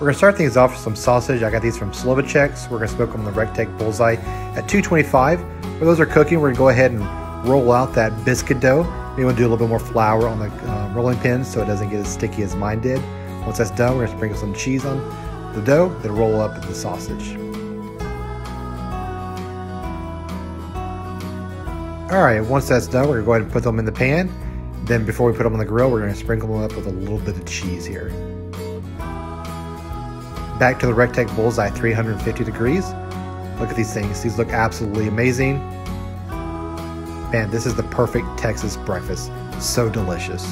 We're gonna start things off with some sausage. I got these from Slovaceks. We're gonna smoke them on the Recteq Bullseye at 225. When those are cooking, we're gonna go ahead and roll out that biscuit dough. Maybe we'll do a little bit more flour on the uh, rolling pin so it doesn't get as sticky as mine did. Once that's done, we're gonna sprinkle some cheese on the dough, then roll up the sausage. All right, once that's done, we're gonna go ahead and put them in the pan. Then before we put them on the grill, we're gonna sprinkle them up with a little bit of cheese here. Back to the Recteq Bullseye 350 degrees. Look at these things. These look absolutely amazing. Man, this is the perfect Texas breakfast. So delicious.